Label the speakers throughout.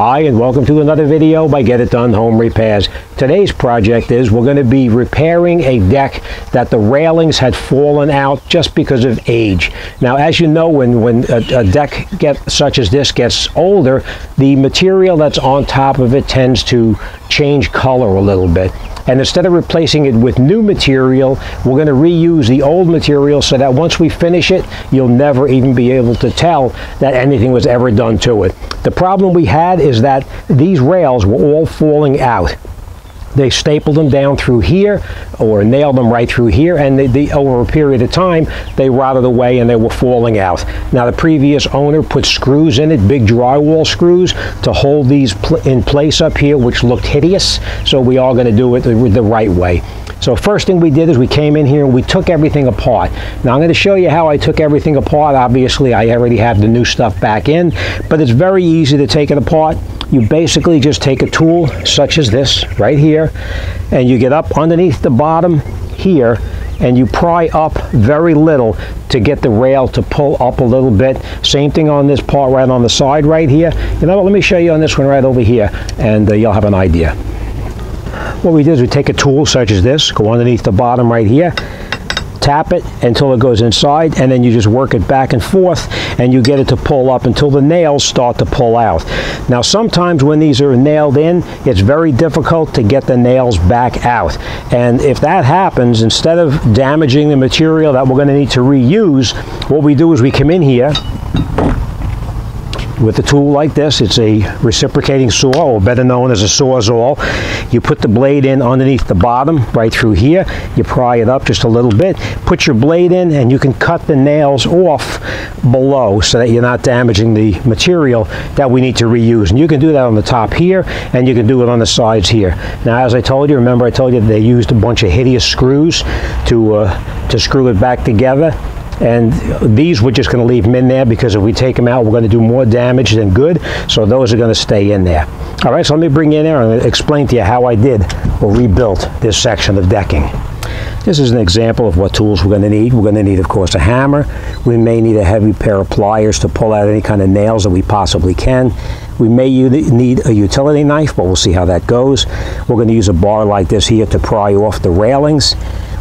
Speaker 1: Hi and welcome to another video by Get It Done Home Repairs. Today's project is we're going to be repairing a deck that the railings had fallen out just because of age. Now as you know when, when a, a deck get, such as this gets older, the material that's on top of it tends to change color a little bit. And instead of replacing it with new material, we're going to reuse the old material so that once we finish it, you'll never even be able to tell that anything was ever done to it. The problem we had is that these rails were all falling out they stapled them down through here or nailed them right through here and they, they, over a period of time they rotted away and they were falling out. Now the previous owner put screws in it big drywall screws to hold these pl in place up here which looked hideous. So we are going to do it the, the right way so first thing we did is we came in here and we took everything apart. Now I'm going to show you how I took everything apart. Obviously I already have the new stuff back in, but it's very easy to take it apart. You basically just take a tool such as this right here and you get up underneath the bottom here and you pry up very little to get the rail to pull up a little bit. Same thing on this part right on the side right here. You know what, let me show you on this one right over here and uh, you'll have an idea. What we do is we take a tool such as this, go underneath the bottom right here, tap it until it goes inside and then you just work it back and forth and you get it to pull up until the nails start to pull out. Now sometimes when these are nailed in it's very difficult to get the nails back out and if that happens instead of damaging the material that we're going to need to reuse what we do is we come in here with a tool like this. It's a reciprocating saw, or better known as a sawzall. You put the blade in underneath the bottom, right through here. You pry it up just a little bit. Put your blade in, and you can cut the nails off below so that you're not damaging the material that we need to reuse. And you can do that on the top here, and you can do it on the sides here. Now, as I told you, remember I told you they used a bunch of hideous screws to, uh, to screw it back together and these we're just going to leave them in there because if we take them out we're going to do more damage than good so those are going to stay in there all right so let me bring you in there and explain to you how I did or rebuilt this section of decking this is an example of what tools we're going to need. We're going to need, of course, a hammer. We may need a heavy pair of pliers to pull out any kind of nails that we possibly can. We may need a utility knife, but we'll see how that goes. We're going to use a bar like this here to pry off the railings.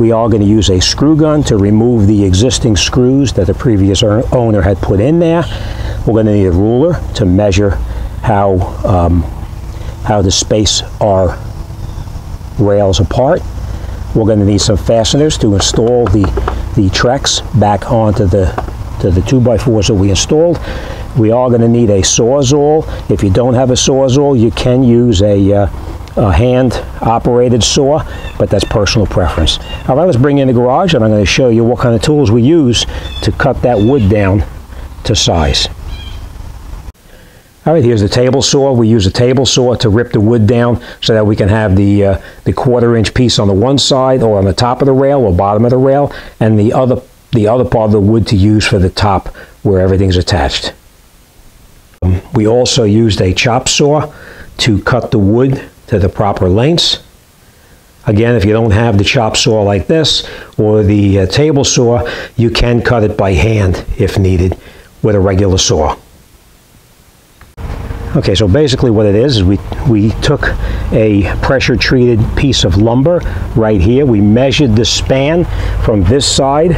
Speaker 1: We are going to use a screw gun to remove the existing screws that the previous owner had put in there. We're going to need a ruler to measure how, um, how to space our rails apart. We're going to need some fasteners to install the, the Trex back onto the, to the 2x4s that we installed. We are going to need a sawzall. If you don't have a sawzall, you can use a uh, a hand operated saw, but that's personal preference. All right, let's bring in the garage and I'm going to show you what kind of tools we use to cut that wood down to size. All right, here's the table saw. We use a table saw to rip the wood down so that we can have the, uh, the quarter inch piece on the one side or on the top of the rail or bottom of the rail and the other, the other part of the wood to use for the top where everything's attached. Um, we also used a chop saw to cut the wood to the proper lengths. Again, if you don't have the chop saw like this or the uh, table saw, you can cut it by hand if needed with a regular saw. Okay, so basically what it is is we, we took a pressure treated piece of lumber right here. We measured the span from this side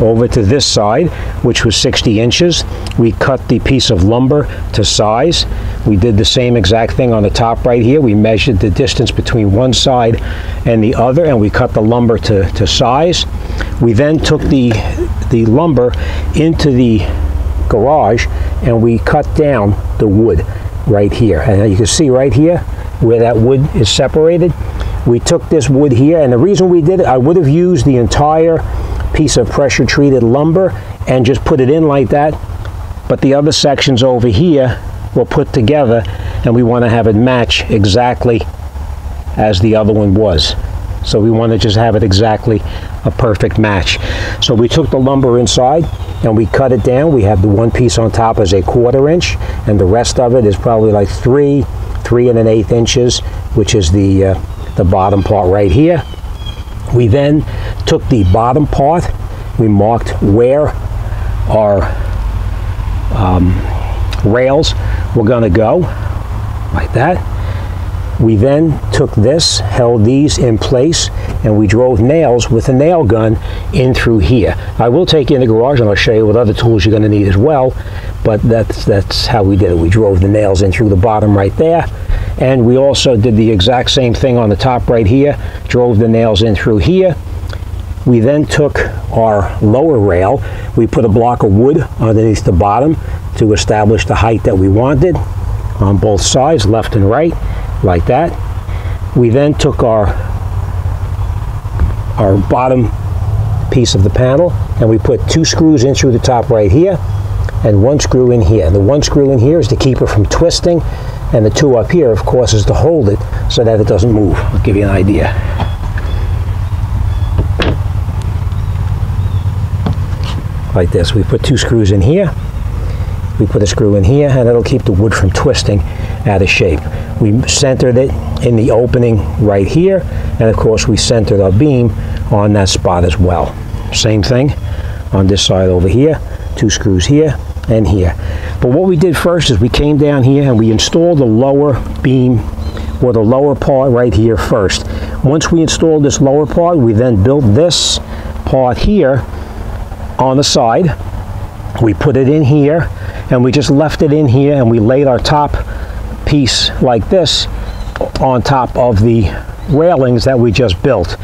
Speaker 1: over to this side, which was 60 inches. We cut the piece of lumber to size. We did the same exact thing on the top right here. We measured the distance between one side and the other, and we cut the lumber to, to size. We then took the, the lumber into the garage, and we cut down the wood right here. And you can see right here where that wood is separated. We took this wood here, and the reason we did it, I would have used the entire piece of pressure treated lumber and just put it in like that. But the other sections over here were put together and we want to have it match exactly as the other one was. So we want to just have it exactly a perfect match. So we took the lumber inside and we cut it down. We have the one piece on top as a quarter inch and the rest of it is probably like three, three and an eighth inches, which is the, uh, the bottom part right here. We then took the bottom part, we marked where our um, rails were going to go like that. We then took this, held these in place, and we drove nails with a nail gun in through here. I will take you in the garage and I'll show you what other tools you're going to need as well, but that's, that's how we did it. We drove the nails in through the bottom right there, and we also did the exact same thing on the top right here, drove the nails in through here. We then took our lower rail, we put a block of wood underneath the bottom to establish the height that we wanted on both sides, left and right like that. We then took our our bottom piece of the panel and we put two screws in through the top right here and one screw in here. The one screw in here is to keep it from twisting and the two up here of course is to hold it so that it doesn't move. I'll give you an idea. Like this. We put two screws in here we put a screw in here and it'll keep the wood from twisting out of shape. We centered it in the opening right here and of course we centered our beam on that spot as well. Same thing on this side over here, two screws here and here. But what we did first is we came down here and we installed the lower beam or the lower part right here first. Once we installed this lower part, we then built this part here on the side. We put it in here and we just left it in here and we laid our top piece like this on top of the railings that we just built.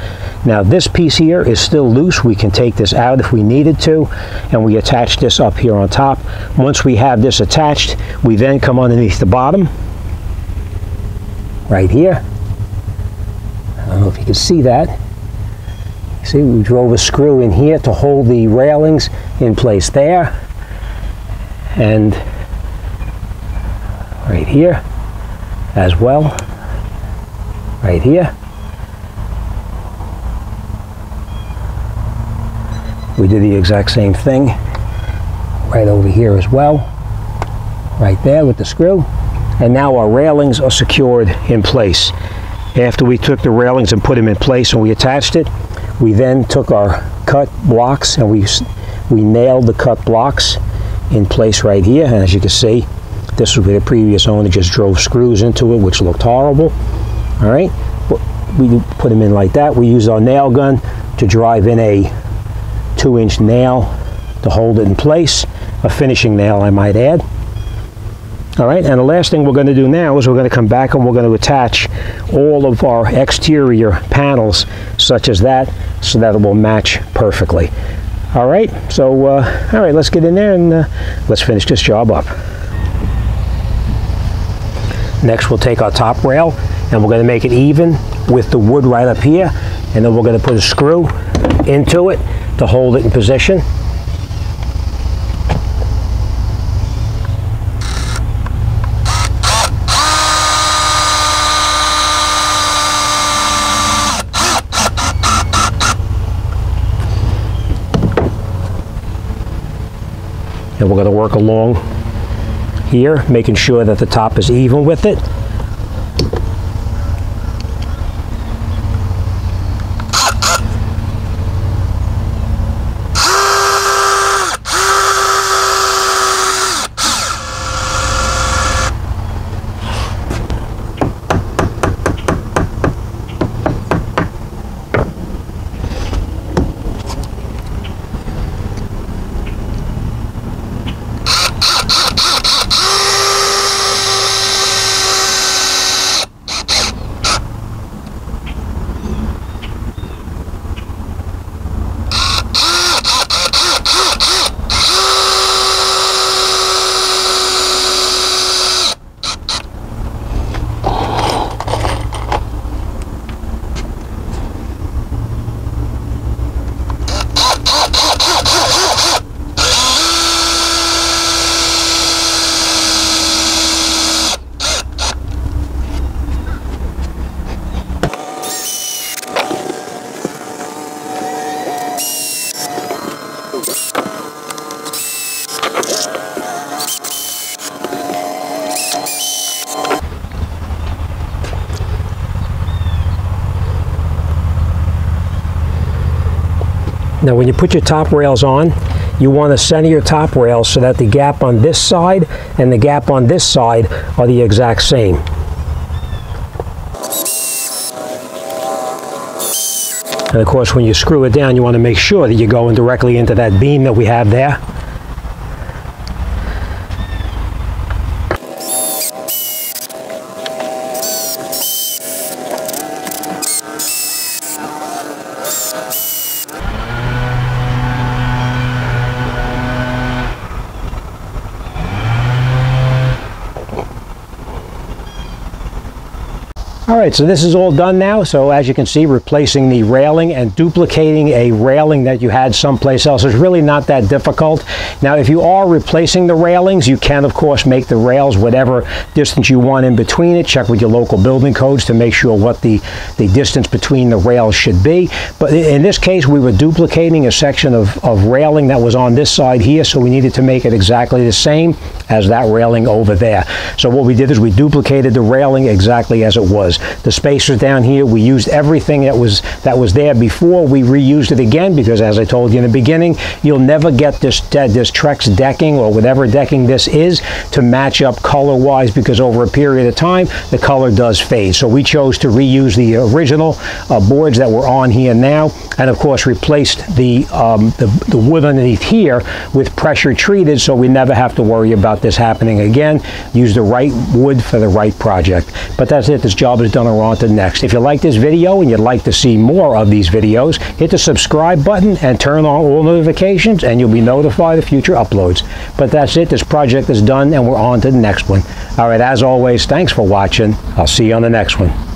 Speaker 1: Now this piece here is still loose. We can take this out if we needed to and we attach this up here on top. Once we have this attached, we then come underneath the bottom right here. I don't know if you can see that. See, we drove a screw in here to hold the railings in place there. And right here as well. Right here. We did the exact same thing right over here as well. Right there with the screw. And now our railings are secured in place. After we took the railings and put them in place and we attached it we then took our cut blocks and we we nailed the cut blocks in place right here. And as you can see, this was where the previous owner just drove screws into it, which looked horrible. All right, we put them in like that. We used our nail gun to drive in a two inch nail to hold it in place, a finishing nail I might add. All right, and the last thing we're going to do now is we're going to come back and we're going to attach all of our exterior panels such as that so that it will match perfectly. All right, so uh, all right, let's get in there and uh, let's finish this job up. Next, we'll take our top rail and we're going to make it even with the wood right up here, and then we're going to put a screw into it to hold it in position. And we're going to work along here making sure that the top is even with it Now when you put your top rails on, you want to center your top rails so that the gap on this side and the gap on this side are the exact same. And of course when you screw it down you want to make sure that you're going directly into that beam that we have there. All right, so this is all done now. So as you can see, replacing the railing and duplicating a railing that you had someplace else is really not that difficult. Now, if you are replacing the railings, you can, of course, make the rails whatever distance you want in between it. Check with your local building codes to make sure what the, the distance between the rails should be. But in this case, we were duplicating a section of, of railing that was on this side here, so we needed to make it exactly the same as that railing over there. So what we did is we duplicated the railing exactly as it was. The spacers down here, we used everything that was that was there before. We reused it again because, as I told you in the beginning, you'll never get this this Trex decking or whatever decking this is to match up color-wise because over a period of time the color does fade. So we chose to reuse the original uh, boards that were on here now, and of course replaced the, um, the the wood underneath here with pressure treated, so we never have to worry about this happening again. Use the right wood for the right project. But that's it. This job is done and we're on to next. If you like this video and you'd like to see more of these videos, hit the subscribe button and turn on all notifications and you'll be notified of future uploads. But that's it. This project is done and we're on to the next one. All right, as always, thanks for watching. I'll see you on the next one.